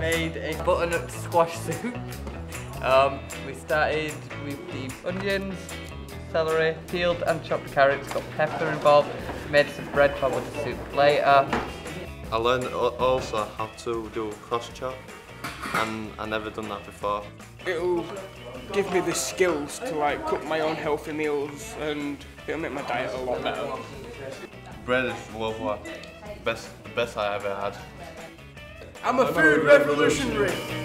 made a butternut squash soup. Um, we started with the onions, celery, peeled and chopped carrots, got pepper involved, made some bread for with the soup later. I learned also how to do cross chop, and I never done that before. It'll give me the skills to like cook my own healthy meals and it'll make my diet a lot better. Bread is worldwide. Best, the best I ever had. I'm a food revolutionary.